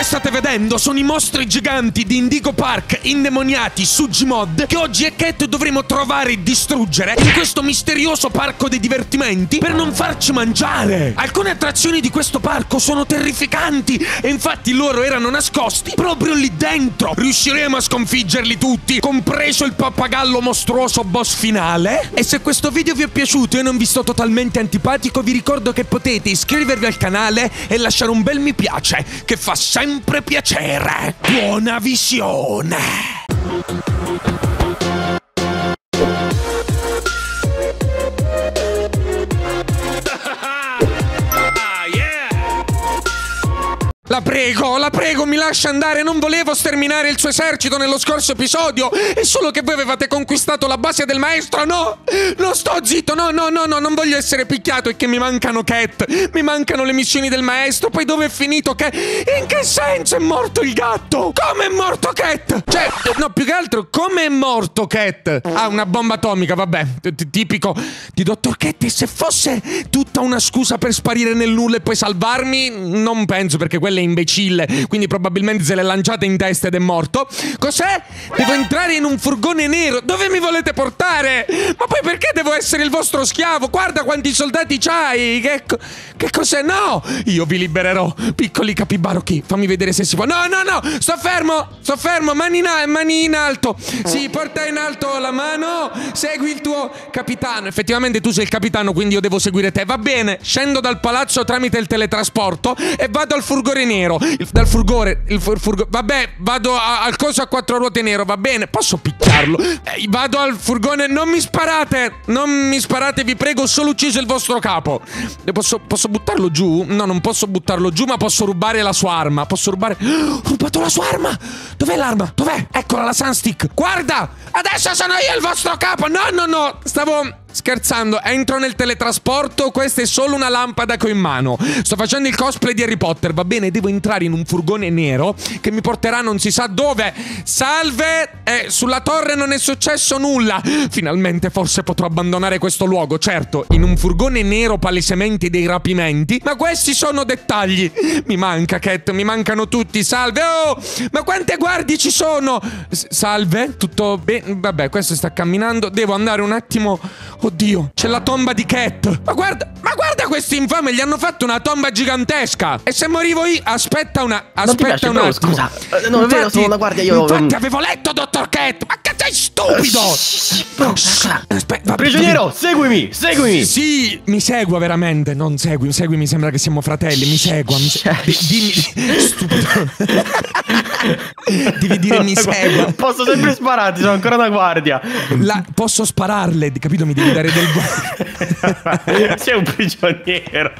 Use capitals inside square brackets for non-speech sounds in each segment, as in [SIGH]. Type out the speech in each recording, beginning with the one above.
che state vedendo sono i mostri giganti di Indigo Park indemoniati su Gmod che oggi e Cat dovremo trovare e distruggere in questo misterioso parco dei divertimenti per non farci mangiare. Alcune attrazioni di questo parco sono terrificanti e infatti loro erano nascosti proprio lì dentro. Riusciremo a sconfiggerli tutti, compreso il pappagallo mostruoso boss finale? E se questo video vi è piaciuto e non vi sto totalmente antipatico, vi ricordo che potete iscrivervi al canale e lasciare un bel mi piace, che fa sempre piacere. Buona visione! La prego, la prego, mi lascia andare. Non volevo sterminare il suo esercito nello scorso episodio. È solo che voi avevate conquistato la base del maestro. No, non sto zitto. No, no, no, no, non voglio essere picchiato. E che mi mancano Cat. Mi mancano le missioni del maestro. Poi dove è finito Cat? In che senso è morto il gatto? Come è morto Cat? Cioè, no, più che altro, come è morto Cat? Ah, una bomba atomica, vabbè. Tipico di Dottor Cat. E se fosse tutta una scusa per sparire nel nulla e poi salvarmi? Non penso, perché quella è imbecille, quindi probabilmente se l'è lanciata in testa ed è morto. Cos'è? Devo entrare in un furgone nero. Dove mi volete portare? Ma poi perché devo essere il vostro schiavo? Guarda quanti soldati c'hai. Che, che cos'è? No! Io vi libererò, piccoli capibarocchi. Fammi vedere se si può. No, no, no! Sto fermo! Sto fermo! Mani in, mani in alto! Sì, porta in alto la mano. Segui il tuo capitano. Effettivamente tu sei il capitano, quindi io devo seguire te. Va bene, scendo dal palazzo tramite il teletrasporto e vado al furgone nero. Il, dal furgone. Il fur, furgo, vabbè, vado a, al coso a quattro ruote nero, va bene. Posso picchiarlo? Eh, vado al furgone. Non mi sparate! Non mi sparate, vi prego, ho solo ucciso il vostro capo. Posso, posso buttarlo giù? No, non posso buttarlo giù, ma posso rubare la sua arma. Posso rubare. [GASPS] ho rubato la sua arma! Dov'è l'arma? Dov'è? Eccola la Sunstick. Guarda! Adesso sono io il vostro capo! No, no, no! Stavo. Scherzando, entro nel teletrasporto, questa è solo una lampada che ho in mano. Sto facendo il cosplay di Harry Potter, va bene? Devo entrare in un furgone nero che mi porterà non si sa dove. Salve! Eh, sulla torre non è successo nulla. Finalmente forse potrò abbandonare questo luogo, certo, in un furgone nero palesemente dei rapimenti, ma questi sono dettagli. Mi manca, Cat, mi mancano tutti. Salve! Oh! Ma quante guardie ci sono? S salve? Tutto bene? Vabbè, questo sta camminando. Devo andare un attimo Oddio, c'è la tomba di Cat. Ma guarda, ma guarda questi infame, gli hanno fatto una tomba gigantesca. E se morivo io, aspetta una, aspetta un attimo. Scusa, eh, non è vero, sono la guardia io. Infatti avevo letto, dottor Cat. Ma che sei stupido? Aspetta, prigioniero, seguimi, seguimi. Sì, mi segua veramente, non segui, seguimi, sembra che siamo fratelli, mi segua, mi segua. Dimmi, stupido. [LAUGHS] Devi dire mi segua. Posso sempre spararti, sono ancora una guardia. La, posso spararle, capito? Mi devi dare del [LAUGHS] Sei un prigioniero.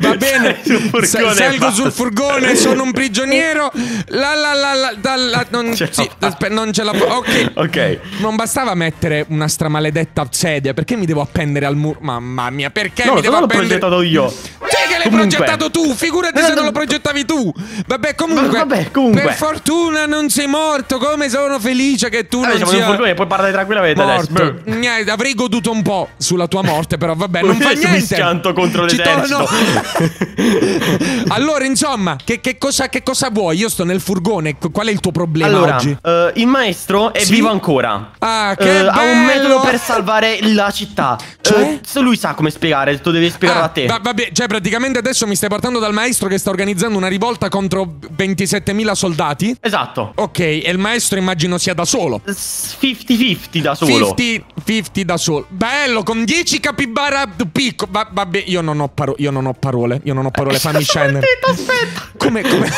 Va bene. Sa salgo sul furgone, sono un prigioniero. La la la la, la, la non, ce sì, aspetta, non ce la fa. Ok. Ok. Non bastava mettere una stramaledetta sedia, perché mi devo appendere al muro? Mamma mia, perché no, mi devo appendere? l'ho progettato io. Sì che l'hai progettato tu, figurati se non lo progettavi tu. Vabbè, comunque. Vabbè, comunque. Per fortuna non sei morto, come sono felice che tu Vabbè, non sia furgone, puoi parlare tranquillamente adesso. Avrei goduto un po' sulla tua morte, però vabbè, [LAUGHS] non fa niente. Mi contro l'esercito. [LAUGHS] allora, insomma, che, che, cosa, che, cosa, vuoi? Io sto nel furgone, qual è il tuo problema allora, oggi? Uh, il maestro è sì? vivo ancora. Ah, che uh, Ha un metodo per salvare la città. Cioè? Uh, lui sa come spiegare, tu devi spiegarlo ah, a te. Va, vabbè, cioè praticamente adesso mi stai portando dal maestro che sta organizzando una rivolta contro 27.000 soldati? Esatto. Ok, e il maestro immagino sia da solo. 50-50 da solo. 50-50 da solo. Bello, con 10 capibara picco. Va, vabbè, io non ho, paro io non ho parole. Io non ho parole, fammi scendere. Aspetta. Come, come? [LAUGHS]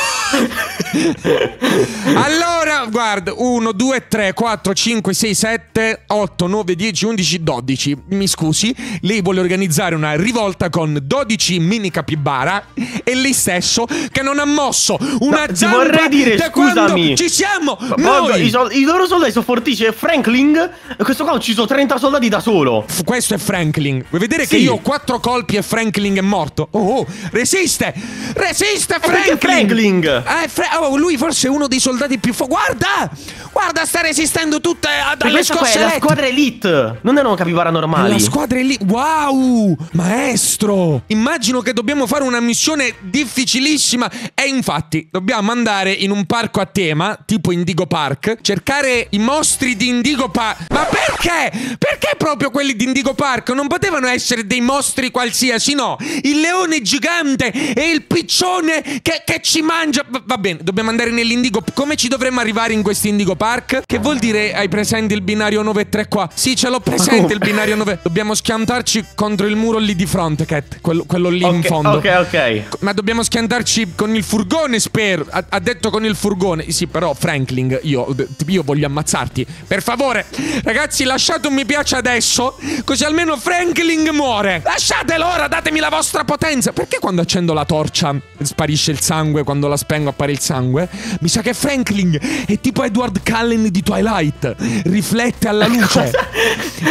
allora, guarda, 1, 2, 3, 4, 5, 6, 7, 8, 9, 10, 11, 12. Mi scusi, lei vuole organizzare una rivolta con 12 mini capibara e lei stesso che non ha mosso una no, zampa vorrei dire, scusami. Ci siamo ma, noi. I, sol- I, loro soldati sono fortissimi. Franklin, questo qua ha ucciso 30 soldati da solo. F questo è Franklin. Vuoi vedere sì. che io ho 4 colpi e Franklin è morto? Oh, oh resiste! Resiste Franklin! Franklin! Eh, Fra oh, lui forse è uno dei soldati più forti. Guarda! guarda! Sta resistendo tutte a- E alle questa qua scosse è la squadra elite. Non erano capibara normali. La squadra lì. Wow! Maestro! Immagino che dobbiamo fare una missione difficilissima. E infatti, dobbiamo andare in un parco a tema, tipo Indigo Park, cercare i mostri di Indigo Park. Ma perché? Perché proprio quelli di Indigo Park? Non potevano essere dei mostri qualsiasi, no? Il leone gigante e il piccione che, che ci mangia. Va, va bene, dobbiamo andare nell'Indigo. Come ci dovremmo arrivare in questo Indigo Park? Che vuol dire hai presente il binario 9 e 3 qua? Sì, ce l'ho presente il binario 9. Dobbiamo schiantarci contro il muro lì di fronte, Cat. Quello, quello lì in Ok, fondo. Ok, ok. Ma dobbiamo schiantarci con il furgone, spero. Ha, ha detto con il furgone. Sì, però, Franklin, io, io voglio ammazzarti. Per favore, ragazzi, lasciate un mi piace adesso. Così almeno Franklin muore. Lasciatelo ora, datemi la vostra potenza. Perché quando accendo la torcia sparisce il sangue? Quando la spengo appare il sangue? Mi sa che Franklin è tipo Edward Cullen di Twilight. Riflette alla [LAUGHS] luce.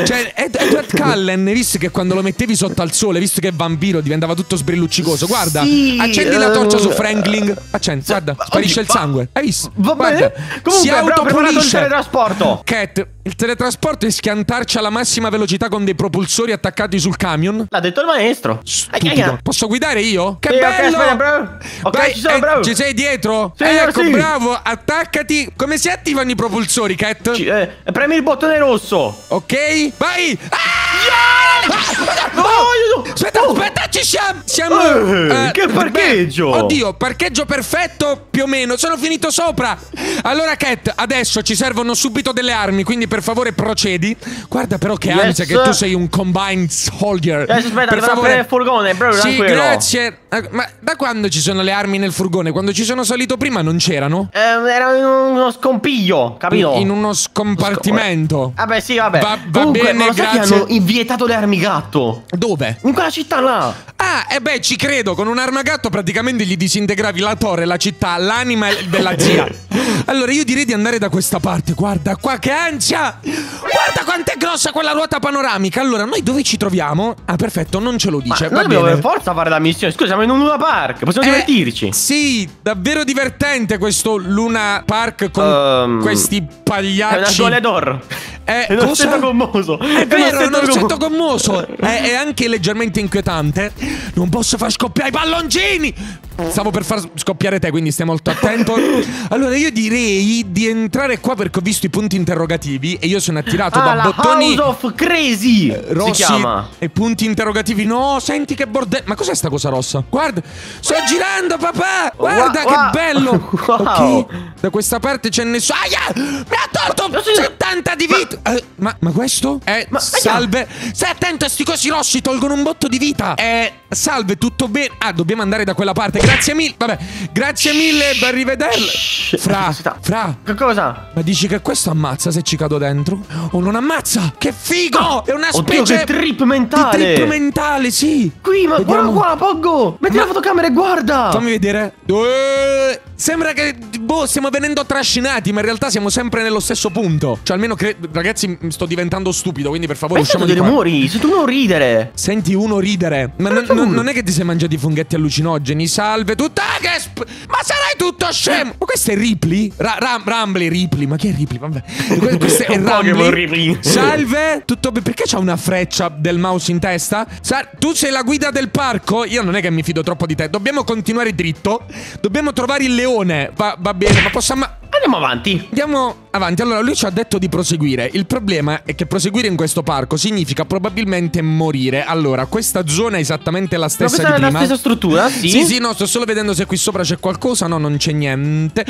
Cioè, Ed- Edward Cullen, visto che quando lo mettevi sotto al sole, visto che è vampiro, diventava tutto sbrilluccicoso. Guarda, Sì, accendi la torcia su Franklin. Accendi, guarda, sparisce il oddio, sangue. Hai visto? Va Guarda, bene. Comunque, si preparato il autopulisce. teletrasporto. Cat, il teletrasporto è schiantarci alla massima velocità con dei propulsori attaccati sul camion. L'ha detto il maestro. Stupido. Ai, ai, ai. Posso guidare io? Che Sì, ok, bello! aspetta, bro. Ok, Vai, ci sono, eh, bro. Ci sei dietro? Sì, ecco, sì. bravo, attaccati. Come si attivano i propulsori, Cat? Ci- eh, premi il bottone rosso. Ok, vai! No, Oh! aiuto. Aspetta, Oh. aspetta, ci siamo! Siamo. Eh, che parcheggio! beh, oddio, parcheggio perfetto più o meno. Sono finito sopra. Allora, Cat, adesso ci servono subito delle armi. Quindi, per favore, procedi. Guarda, però, che Yes. ansia che tu sei un combined soldier. Eh, aspetta, per favore. il furgone, bro, Sì, tranquillo. grazie. Eh, Ma da quando ci sono le armi nel furgone? Quando ci sono salito prima non c'erano? Eh, era in uno scompiglio, capito? In uno scompartimento. Vabbè, sì, vabbè. Va- va Comunque, bene, ma lo sai che grazie. hanno invietato le armi gatto? Dove? In quella città là. Ah, e beh, ci credo, con un armagatto praticamente gli disintegravi la torre, la città, l'anima della zia. Allora io direi di andare da questa parte, guarda qua che ansia! Guarda quanto è grossa quella ruota panoramica. Allora, noi dove ci troviamo? Ah, perfetto, non ce lo Ma dice. noi Va dobbiamo bene. per forza fare la missione. Scusa, siamo in un Luna Park. Possiamo Eh, divertirci. Sì, davvero divertente questo Luna Park con Ehm, questi È una pagliacci. goledor. È un cosa? orsetto commoso. È vero, è un orsetto commoso. commoso. È, è anche leggermente inquietante. Non posso far scoppiare i palloncini. Stavo per far scoppiare te, quindi stai molto attento. [LAUGHS] Allora, io direi di entrare qua perché ho visto i punti interrogativi e io sono attirato Ah, da la bottoni House of Crazy. rossi Si chiama. e punti interrogativi. No, senti che bordello. Ma cos'è sta cosa rossa? Guarda, sto girando, papà. Guarda [LAUGHS] Wow, che wow. bello. Wow. Ok, da questa parte c'è nessuno. Aia! Mi ha tolto Ma- ma sì. 70 di vita. Eh, Ma, ma questo? Eh, Ma- salve. Stai attento a sti cosi rossi, tolgono un botto di vita. Eh, salve, tutto bene? Ah, dobbiamo andare da quella parte. Grazie mille. Vabbè, grazie mille, arrivederla. Fra, fra. Che cosa? Ma dici che questo ammazza se ci cado dentro? O non ammazza? Che figo! È una Oddio, specie che trip mentale. di trip mentale, sì. Qui, ma Vediamo. guarda qua, Poggo. Metti Ma- la fotocamera e guarda. Fammi vedere. Eh, sembra che boh, stiamo venendo trascinati, ma in realtà siamo sempre nello stesso punto. Cioè, almeno ragazzi, sto diventando stupido, quindi per favore usciamo di qua. rumori? Sento uno ridere. Senti uno ridere. Ma non, non- non è che ti sei mangiati i funghetti allucinogeni? Salve, tutta che sp- Ma sarai tutto scemo! Ma questo è Ripley? Ra- Ra- Rumbley, Ripley. Ma chi è Ripley? Vabbè. [LAUGHS] Que- Questo è Rumbley. Ripley. Salve, tutto bene? Perché c'ha una freccia del mouse in testa? Sa- tu sei la guida del parco? Io non è che mi fido troppo di te. Dobbiamo continuare dritto. Dobbiamo trovare il leone. Va, va bene, ma possiamo. Andiamo avanti. Andiamo avanti. Allora, lui ci ha detto di proseguire. Il problema è che proseguire in questo parco significa probabilmente morire. Allora, questa zona è esattamente la Ma stessa questa di è la prima. stessa struttura? Sì. Sì, sì, no, sto solo vedendo se qui sopra c'è qualcosa. No, non c'è niente.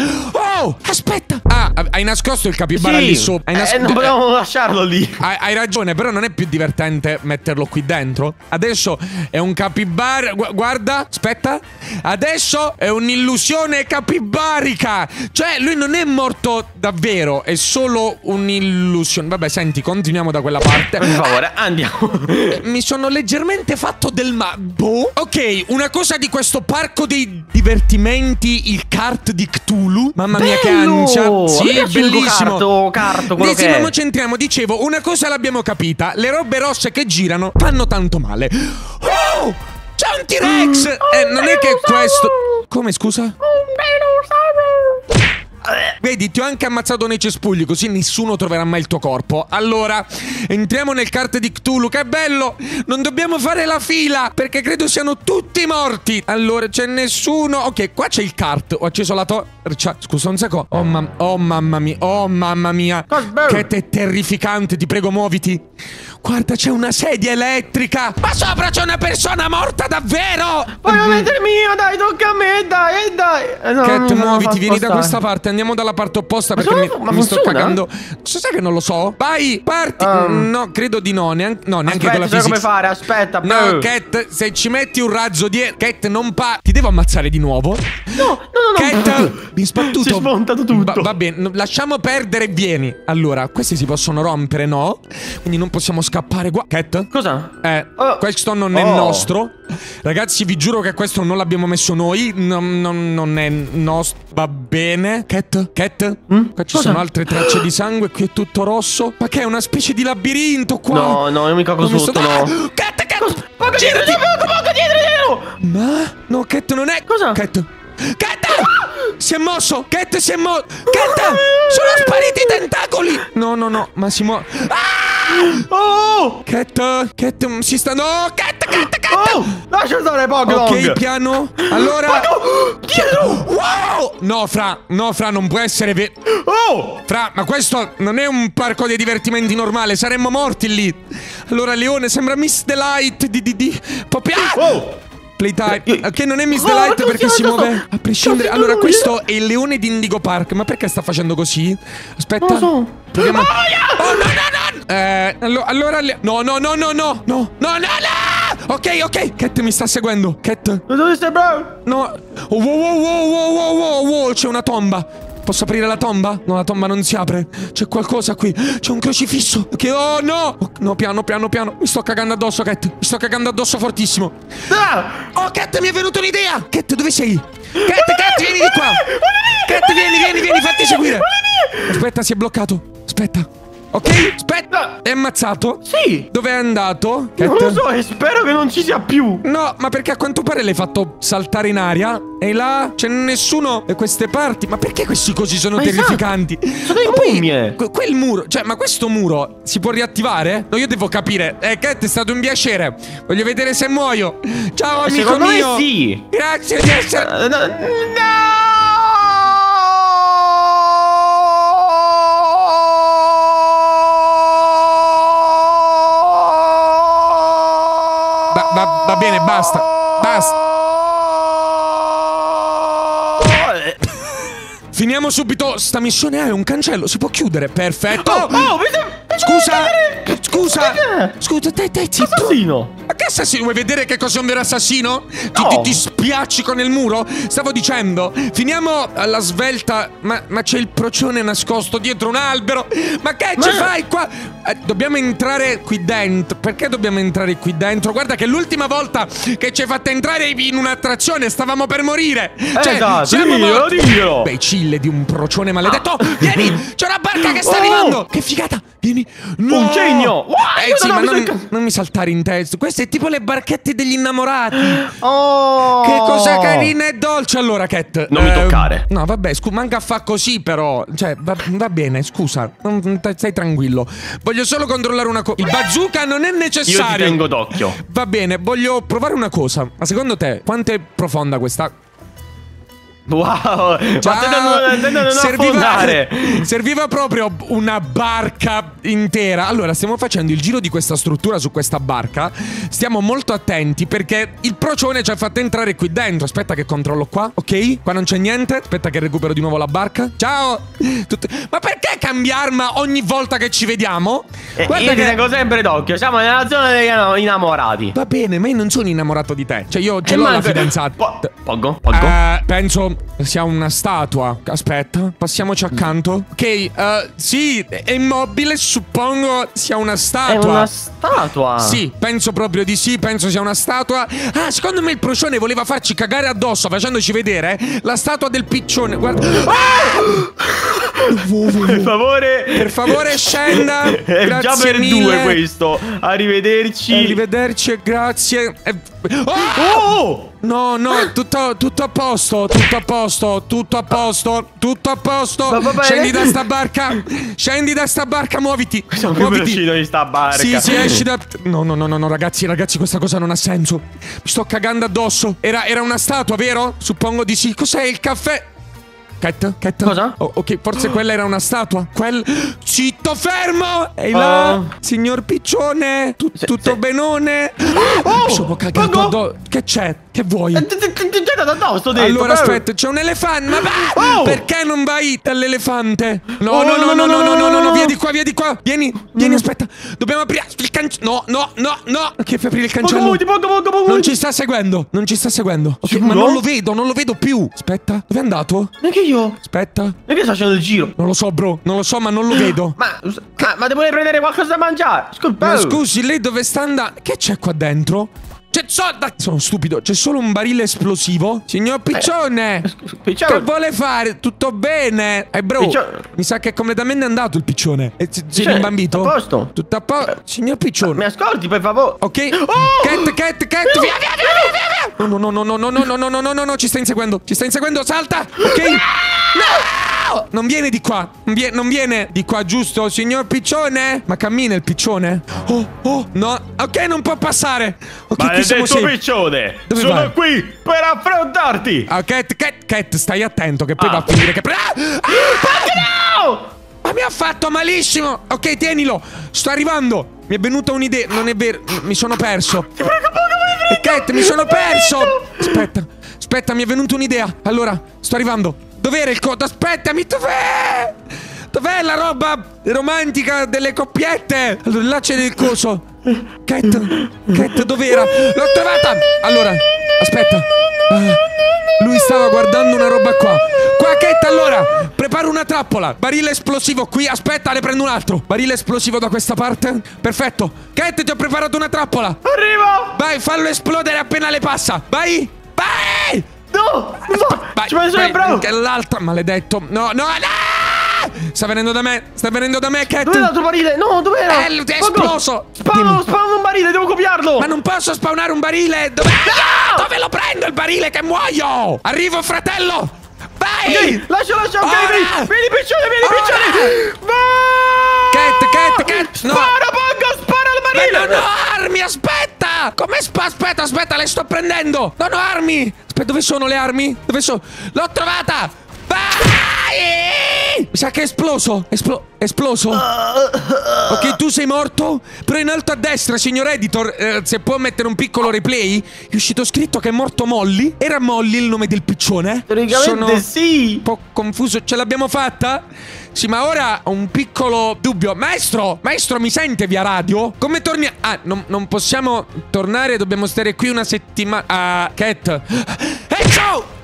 Oh, aspetta. Ah, hai nascosto il capibara Sì. lì sopra. Hai nas- Eh, non potevamo lasciarlo lì. hai, hai ragione, però non è più divertente metterlo qui dentro. Adesso è un capibara. gu- guarda, aspetta. Adesso è un'illusione capibarica. Cioè, lui non è morto davvero, è solo un'illusione. Vabbè, senti, continuiamo da quella parte. Per favore, andiamo. [LAUGHS] Mi sono leggermente fatto del ma... Boh. Ok, una cosa di questo parco dei divertimenti, il kart di Cthulhu. Mamma mia, che Bello! ansia. Sì, è bellissimo. go-kart o kart, quello Sì, che è. mo centriamo. Dicevo, una cosa l'abbiamo capita. Le robe rosse che girano fanno tanto male. Oh! C'è un T-Rex! Mm, eh, non è che questo... Come, scusa? Eh, Vedi, ti ho anche ammazzato nei cespugli, così nessuno troverà mai il tuo corpo. Allora, entriamo nel kart di Cthulhu, che bello! Non dobbiamo fare la fila, perché credo siano tutti morti. Allora, c'è nessuno. Ok, qua c'è il kart. Ho acceso la torcia. Scusa un secondo. Oh, mam oh mamma mia. Oh mamma mia. Che è terrificante, ti prego, muoviti. Guarda, c'è una sedia elettrica. Ma sopra c'è una persona morta davvero. Voglio mettere mio, dai, tocca a me, dai, dai. Eh, no, Cat, muoviti, vieni da questa parte. Andiamo dalla parte opposta ma perché sono, mi, mi sto cagando. Sai che non lo so? Vai, parti. Um, no, credo di no. Neanche, no, neanche aspetta, con la fisica. come fare, aspetta. No, no, Cat, se ci metti un razzo dietro. Cat, non pa. Ti devo ammazzare di nuovo? No, no, no, no. Cat, mi sbattuto. Si è smontato tutto. Va, va bene, lasciamo perdere vieni. Allora, questi si possono rompere, no? Quindi non possiamo scappare qua. Cat, Cosa? Eh, oh. questo non è oh. nostro. Ragazzi, vi giuro che questo non l'abbiamo messo noi. Non, non, non è nostro. Va bene. Cat? Cat? Mm? Qua ci Cosa? sono altre tracce di sangue. Qui è tutto rosso. Ma che è una specie di labirinto qua? No, no, io mi cago sotto, sto... no. Ah, cat, cat! Poco dietro, poco dietro, dietro! Ma? No, Cat non è. Cosa? Cat. Cat! Si è mosso! Cat si è mosso! Cat! Sono spariti i tentacoli! No, no, no, ma si muove. Ah! Oh! Cat, Cat, mm, si sta... No, Cat, Cat, Cat! Oh! Lascia stare Pokémon! Ok, piano. Allora... Dietro! Wow! No, Fra, no, Fra, non può essere vero. Oh! Fra, ma questo non è un parco dei divertimenti normale, saremmo morti lì. Allora, Leone, sembra Miss Delight di... di, di... Poppy... Ah! Oh! Playtime. Ok, non è Miss oh, Delight perché si muove a prescindere. Allora, questo è il leone di Indigo Park. Ma perché sta facendo così? Aspetta. Non so. Proviamo. Oh, no, no, no, no. Eh, allo allora. No, no, no, no, no. No, no, no, no. Ok, ok. Cat mi sta seguendo. Cat. Dove stai, bro? No. Oh, wow, wow, wow, wow, wow, wow, wow. C'è una tomba. Posso aprire la tomba? No, la tomba non si apre. C'è qualcosa qui. C'è un crocifisso. Che oh no! Oh, no, piano, piano, piano. Mi sto cagando addosso, Cat. Mi sto cagando addosso fortissimo. Ah! Oh, Cat, mi è venuta un'idea. Cat, dove sei? Cat, Cat, vieni di qua. Cat, vieni, vieni, vieni, fatti seguire. Aspetta, si è bloccato. Aspetta. Ok? Aspetta! È ammazzato? Sì! Dove è andato? Cat? Non lo so e spero che non ci sia più! No, ma perché a quanto pare l'hai fatto saltare in aria? E là c'è nessuno da queste parti. Ma perché questi cosi sono ma esatto. terrificanti? Sono dei mummie! Que quel muro, cioè, ma questo muro si può riattivare? No, io devo capire. Eh, Cat, è stato un piacere. Voglio vedere se muoio. Ciao, amico Secondo mio! Me sì! Grazie di essere. Uh, no! no! Va, bene, basta. Basta. Finiamo subito. Sta missione è un cancello. Si può chiudere. Perfetto. Oh, oh, Scusa. Scusa. Scusa, dai, dai, zitto. Assassino. Ma che assassino? Vuoi vedere che cos'è un vero assassino? Ti, no. ti, ti spiacci con il muro? Stavo dicendo, finiamo alla svelta. Ma, ma c'è il procione nascosto dietro un albero. Ma che ma... ci fai qua? Eh, dobbiamo entrare qui dentro. Perché dobbiamo entrare qui dentro? Guarda che l'ultima volta che ci hai fatto entrare in un'attrazione stavamo per morire. Cioè, esatto, siamo dio, morti. Dio. Imbecille di un procione maledetto. Oh, vieni, c'è una barca che sta oh. arrivando. Che figata. Vieni. No. Un genio. Wow, eh sì, ma non, non, mi saltare in testa. Queste è tipo le barchette degli innamorati. Oh. Che cosa carina e dolce. Allora, Cat. Non eh, mi toccare. No, vabbè, scu- manca a fa così, però. Cioè, va, va bene, scusa. Non, stai tranquillo. Voglio solo controllare una cosa. Il bazooka non è necessario. Io ti tengo d'occhio. Va bene, voglio provare una cosa. Ma secondo te, quanto è profonda questa? Wow, Ciao. ma non serviva, serviva proprio una barca intera. Allora, stiamo facendo il giro di questa struttura su questa barca. Stiamo molto attenti perché il procione ci ha fatto entrare qui dentro. Aspetta che controllo qua, ok? Qua non c'è niente. Aspetta che recupero di nuovo la barca. Ciao! Tut ma perché cambiare arma ogni volta che ci vediamo? Eh, Guarda io che... ti tengo sempre d'occhio. Siamo nella zona degli innamorati. Va bene, ma io non sono innamorato di te. Cioè, io ce eh, l'ho la fidanzata. Po? Poggo? Uh, penso sia una statua. Aspetta, passiamoci accanto. Ok, uh, sì, è immobile, suppongo sia una statua. È una statua? Sì, penso proprio di sì, penso sia una statua. Ah, secondo me il procione voleva farci cagare addosso facendoci vedere la statua del piccione. Guarda. Ah! Per favore. Per favore, scenda. [LAUGHS] È già per mille. due questo. Arrivederci. Arrivederci grazie. E- Oh! Oh! No, no, tutto, tutto a posto, tutto a posto, tutto a posto, tutto a posto. Scendi da sta barca, scendi da sta barca, muoviti. Siamo più muoviti. vicino di sta barca. Sì, sì, esci da. No, no, no, no, no, ragazzi, ragazzi, questa cosa non ha senso. Mi sto cagando addosso. Era, era una statua, vero? Suppongo di sì. Cos'è il caffè? Cat? Cat? Cosa? Oh, ok, forse quella era una statua. Quel. Zitto, fermo! Ehi là, Oh. signor Piccione? Tu- Se- tutto se- benone? Oh! Sono cagato addosso. Che c'è? Che vuoi? Eh, addosso. Allora aspetta, c'è un elefante. Ma va! Oh! Perché non vai dall'elefante? No, Oh, no, no, no, no, no, no, no, no, no. via di qua, via di qua. Vieni, vieni, aspetta. Dobbiamo aprire il cancello. No, no, no, no. Che fai aprire il cancello? Non ci sta seguendo, non ci sta seguendo. Ok, Sicuro? ma non lo vedo, non lo vedo più. Aspetta, dove è andato? Neanche io. Aspetta. Perché sta facendo il giro? Non lo so, bro, non lo so, ma non lo vedo. Ma, ma, ma devo prendere qualcosa da mangiare. Scusa. Ma oh. scusi, lei dove sta andando? Che c'è qua dentro? C'è so- da- Sono stupido, c'è solo un barile esplosivo? Signor Piccione! Che Ciao. vuole fare? Tutto bene? Eh bro, Piccione. mi sa che è completamente andato il piccione. E si è Piccione, rimbambito? tutto a posto? Tutto a posto? Signor Piccione. Mi ascolti, per favore? Ok? Oh! Cat, cat, cat, via, via, via, via, via, via! No, no, no, no, no, no, no, no, no, no, no, no, ci sta inseguendo, ci sta inseguendo, salta! Ok? No! Non viene di qua, non viene, non viene di qua, giusto, signor Piccione? Ma cammina il piccione? Oh, oh, no, ok, non può passare. Ok, Maledetto piccione! Dove Sono vai? qui per affrontarti! Ah, cat, cat, cat, stai attento che poi Ah. va a finire che... Ah! Ah! No! Ma mi ha fatto malissimo! Ok, tienilo! Sto arrivando! Mi è venuta un'idea. Non è vero, mi sono perso. Ti prego, poco, me ne Cat, mi sono perso! Aspetta, aspetta, mi è venuta un'idea. Allora, sto arrivando. Dov'era il codo? Aspettami, dov'è? Dov'è la roba romantica delle coppiette? Allora, là c'è il coso. Cat, Cat, dov'era? L'ho trovata! Allora, aspetta. Ah, lui stava guardando una roba qua. Qua, Cat, allora, preparo una trappola. Barile esplosivo qui. Aspetta, ne prendo un altro. Barile esplosivo da questa parte. Perfetto. Cat, ti ho preparato una trappola. Arrivo! Vai, fallo esplodere appena le passa. Vai! Vai! No! No! Vai, Ci vai, bro! anche l'altra, maledetto. No, no, no! Sta venendo da me, sta venendo da me, Cat. Dov'è l'altro barile? No, dov'era? Eh, è esploso. Spawno, Dimmi. spawno un barile, devo copiarlo! Ma non posso spawnare un barile. Dove... Ah, Dove lo prendo il barile che muoio? Arrivo, fratello. Vai! Ok, lascia, lascia, ok, Ora! vieni, vieni piccione, vieni piccione! Vai! Cat, cat, cat, no. Spara, Poco, spara al Ma barile! non ho armi, aspetta! Come spa? Aspetta, aspetta, le sto prendendo! Non ho armi! Aspetta, dove sono le armi? Dove sono? L'ho trovata! Vai! Mi sa che è esploso! Esplo- esploso? Ok, tu sei morto? Però in alto a destra, signor editor, eh, se può mettere un piccolo replay, è uscito scritto che è morto Molly. Era Molly il nome del piccione? Teoricamente Sono sì! un po' confuso. Ce l'abbiamo fatta? Sì, ma ora ho un piccolo dubbio. Maestro, maestro, mi sente via radio? Come torniamo? Ah, non, non possiamo tornare, dobbiamo stare qui una settimana. Ah, Cat.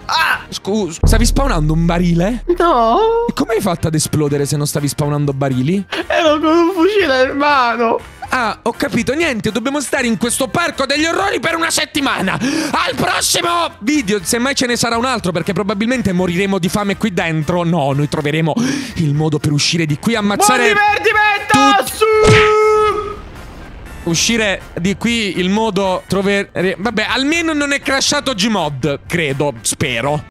Ah! Scusa, stavi spawnando un barile? No! E come hai fatto ad esplodere se non stavi spawnando barili? Ero con un fucile in mano! Ah, ho capito, niente, dobbiamo stare in questo parco degli orrori per una settimana. Al prossimo video, semmai ce ne sarà un altro, perché probabilmente moriremo di fame qui dentro. No, noi troveremo il modo per uscire di qui, Buon ammazzare... divertimento! Tut- Su! Uscire di qui il modo... Trover... Vabbè, almeno non è crashato Gmod, credo, spero.